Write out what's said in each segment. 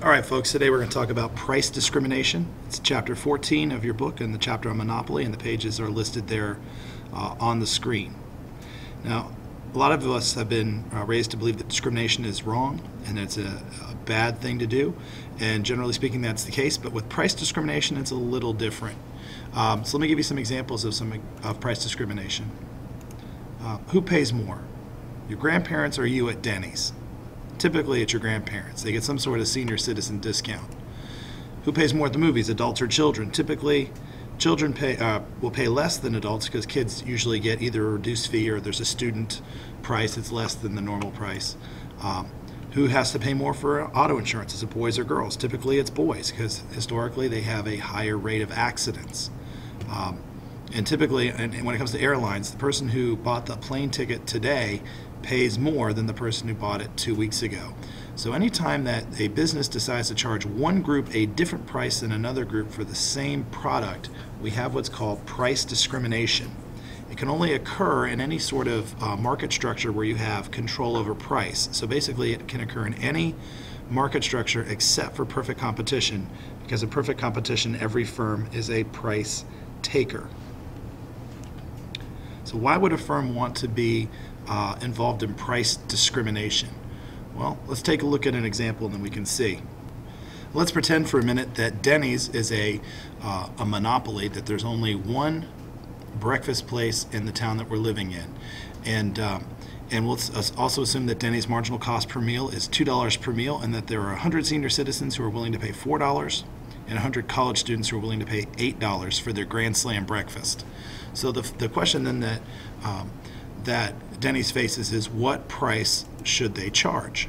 All right, folks, today we're going to talk about price discrimination. It's chapter 14 of your book and the chapter on monopoly, and the pages are listed there uh, on the screen. Now, a lot of us have been uh, raised to believe that discrimination is wrong and it's a, a, bad thing to do, and generally speaking, that's the case. But with price discrimination, it's a little different. Um, so let me give you some examples of some of price discrimination. Uh, who pays more, your grandparents or you at Denny's? Typically, it's your grandparents. They get some sort of senior citizen discount. Who pays more at the movies, adults or children? Typically, children pay uh, will pay less than adults because kids usually get either a reduced fee or there's a student price that's less than the normal price. Um, who has to pay more for auto insurance? Is it boys or girls? Typically, it's boys because historically they have a higher rate of accidents. Um, and typically, and when it comes to airlines, the person who bought the plane ticket today pays more than the person who bought it two weeks ago. So anytime that a business decides to charge one group a different price than another group for the same product, we have what's called price discrimination. It can only occur in any sort of uh, market structure where you have control over price. So basically, it can occur in any market structure except for perfect competition, because in perfect competition, every firm is a price taker. So why would a firm want to be uh, involved in price discrimination? Well, let's take a look at an example and then we can see. Let's pretend for a minute that Denny's is a, uh, a monopoly, that there's only one breakfast place in the town that we're living in. And, um, and let's also assume that Denny's marginal cost per meal is $2 per meal and that there are 100 senior citizens who are willing to pay $4 and 100 college students who are willing to pay $8 for their Grand Slam breakfast. So the, the question then that, um, that Denny's faces is what price should they charge?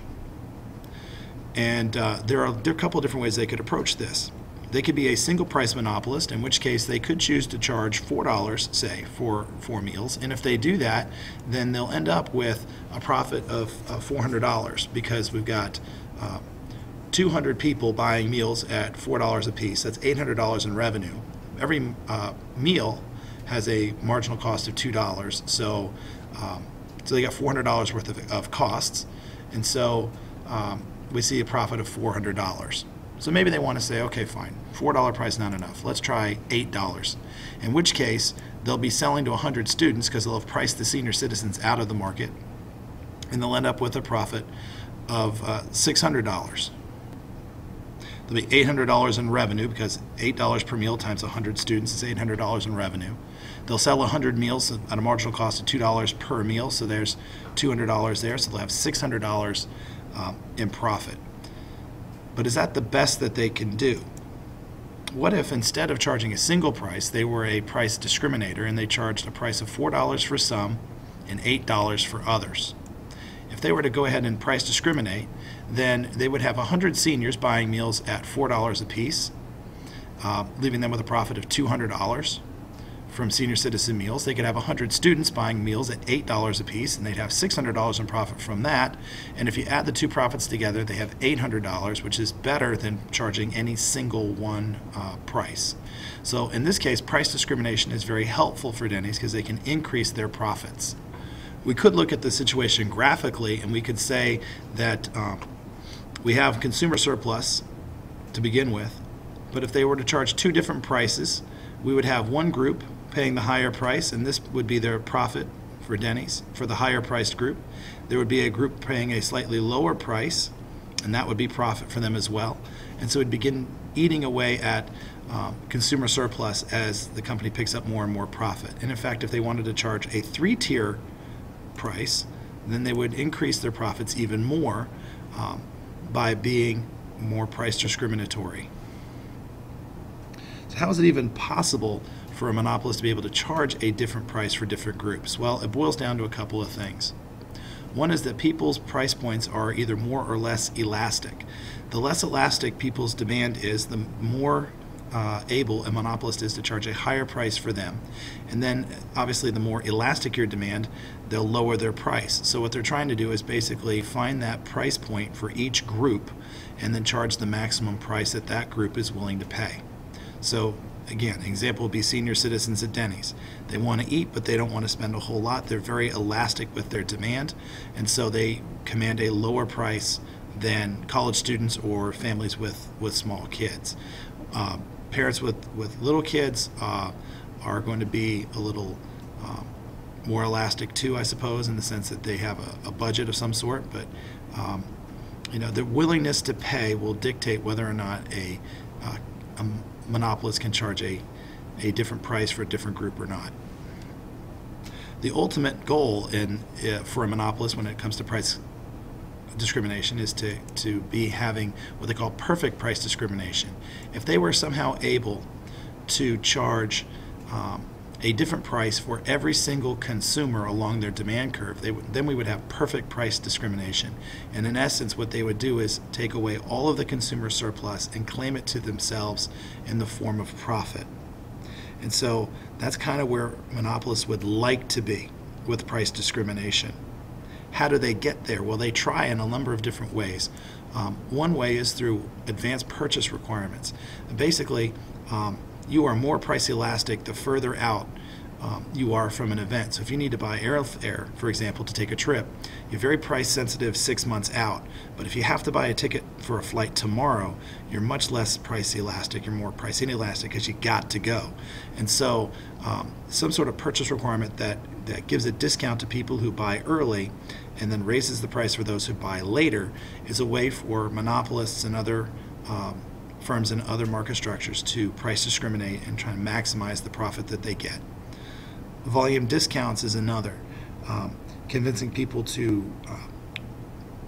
And uh, there, are, there are a couple of different ways they could approach this. They could be a single price monopolist, in which case they could choose to charge $4, say, for four meals. And if they do that, then they'll end up with a profit of uh, $400 because we've got uh, 200 people buying meals at $4 a piece. That's $800 in revenue. Every uh, meal has a marginal cost of $2. So um, so they got $400 worth of, of costs. And so um, we see a profit of $400. So maybe they want to say, okay, fine, $4 price not enough. Let's try $8. In which case, they'll be selling to 100 students because they'll have priced the senior citizens out of the market. And they'll end up with a profit of uh, $600. There'll be $800 in revenue because $8 per meal times 100 students is $800 in revenue. They'll sell 100 meals at a marginal cost of $2 per meal, so there's $200 there, so they'll have $600 um, in profit. But is that the best that they can do? What if instead of charging a single price, they were a price discriminator and they charged a price of $4 for some and $8 for others? If they were to go ahead and price discriminate, then they would have 100 seniors buying meals at $4 a piece, uh, leaving them with a profit of $200 from senior citizen meals. They could have 100 students buying meals at $8 a piece, and they'd have $600 in profit from that. And if you add the two profits together, they have $800, which is better than charging any single one uh, price. So in this case, price discrimination is very helpful for Denny's because they can increase their profits. We could look at the situation graphically, and we could say that um, we have consumer surplus to begin with, but if they were to charge two different prices, we would have one group paying the higher price, and this would be their profit for Denny's for the higher priced group. There would be a group paying a slightly lower price, and that would be profit for them as well. And so it would begin eating away at um, consumer surplus as the company picks up more and more profit. And in fact, if they wanted to charge a three tier price, then they would increase their profits even more um, by being more price discriminatory. So, how is it even possible for a monopolist to be able to charge a different price for different groups? Well, it boils down to a couple of things. One is that people's price points are either more or less elastic. The less elastic people's demand is, the more uh, able a monopolist is to charge a higher price for them. And then, obviously, the more elastic your demand, they'll lower their price. So, what they're trying to do is basically find that price point for each group and then charge the maximum price that that group is willing to pay. So, again, example would be senior citizens at Denny's. They want to eat, but they don't want to spend a whole lot. They're very elastic with their demand, and so they command a lower price than college students or families with, with small kids. Um, parents with, with little kids uh, are going to be a little um, more elastic too, I suppose, in the sense that they have a, a budget of some sort. But um, you know, the willingness to pay will dictate whether or not a, uh, a monopolist can charge a, a different price for a different group or not. The ultimate goal in uh, for a monopolist when it comes to price discrimination is to, to be having what they call perfect price discrimination. If they were somehow able to charge um, a different price for every single consumer along their demand curve, they then we would have perfect price discrimination. And in essence, what they would do is take away all of the consumer surplus and claim it to themselves in the form of profit. And so that's kind of where monopolists would like to be with price discrimination. How do they get there? Well, they try in a number of different ways. Um, one way is through advanced purchase requirements. basically, um, you are more price elastic the further out um, you are from an event. So if you need to buy airfare, for example, to take a trip, you're very price sensitive six months out. But if you have to buy a ticket for a flight tomorrow, you're much less price elastic. You're more price inelastic because you got to go. And so um, some sort of purchase requirement that, that gives a discount to people who buy early and then raises the price for those who buy later is a way for monopolists and other um, firms and other market structures to price discriminate and try to maximize the profit that they get. Volume discounts is another. Um, convincing people to uh,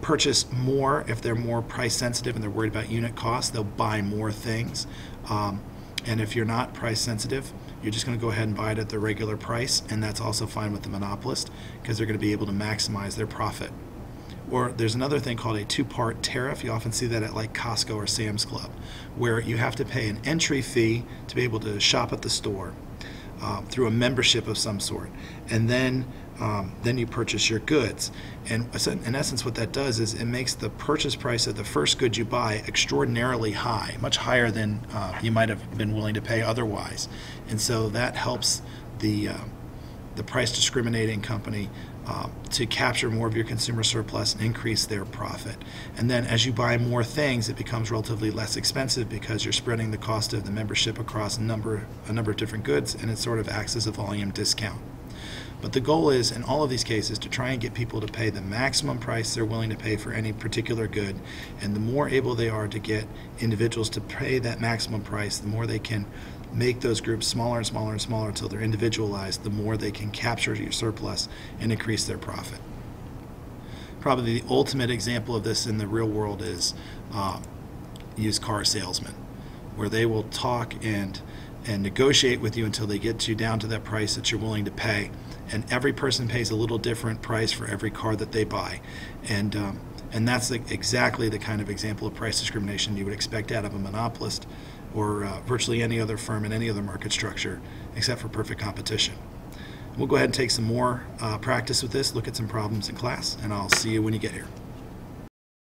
purchase more if they're more price sensitive and they're worried about unit cost, they'll buy more things. Um, and if you're not price sensitive, you're just going to go ahead and buy it at the regular price, and that's also fine with the monopolist because they're going to be able to maximize their profit. Or there's another thing called a two part tariff. You often see that at like Costco or Sam's Club, where you have to pay an entry fee to be able to shop at the store uh, through a membership of some sort. And then um, then you purchase your goods. And in essence, what that does is it makes the purchase price of the first good you buy extraordinarily high, much higher than uh, you might have been willing to pay otherwise. And so that helps the uh, the price discriminating company um, to capture more of your consumer surplus and increase their profit. And then as you buy more things, it becomes relatively less expensive because you're spreading the cost of the membership across a number, a number of different goods, and it sort of acts as a volume discount. But the goal is, in all of these cases, to try and get people to pay the maximum price they're willing to pay for any particular good. And the more able they are to get individuals to pay that maximum price, the more they can make those groups smaller and smaller and smaller until they're individualized, the more they can capture your surplus and increase their profit. Probably the ultimate example of this in the real world is uh, used car salesmen, where they will talk and and negotiate with you until they get you down to that price that you're willing to pay. And every person pays a little different price for every car that they buy, and um, and that's the, exactly the kind of example of price discrimination you would expect out of a monopolist or uh, virtually any other firm in any other market structure except for perfect competition. We'll go ahead and take some more uh, practice with this, look at some problems in class, and I'll see you when you get here.